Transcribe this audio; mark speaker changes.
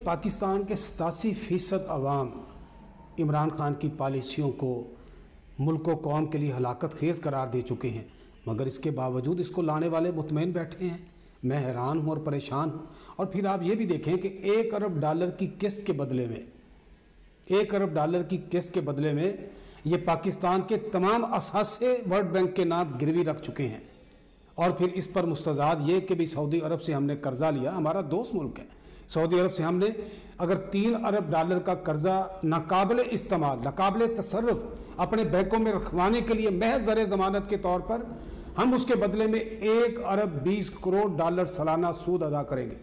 Speaker 1: पाकिस्तान के सतासी फ़ीसद अवाम इमरान खान की पॉलिसियों को मुल्क व कौम के लिए हलाकत खेज करार दे चुके हैं। मगर इसके बावजूद इसको लाने वाले मुतमिन बैठे हैं। मैं हैरान हूँ और परेशान हूँ। और फिर आप ये भी देखें कि एक अरब डॉलर की किस्त के बदले में, एक अरब डॉलर की किस्त के बदले में ये पाकिस्तान के तमाम असासे वर्ल्ड बैंक के नाम गिरवी रख चुके हैं। और फिर इस पर मुस्तजाद ये कि भी सऊदी अरब से हमने कर्जा लिया, हमारा दोस्त मुल्क है। सऊदी अरब से हमने अगर तीन अरब डॉलर का कर्जा नाकबिल इस्तेमाल, नाकबले तसरफ अपने बैंकों में रखवाने के लिए महज जर ज़मानत के तौर पर, हम उसके बदले में एक अरब बीस करोड़ डॉलर सालाना सूद अदा करेंगे।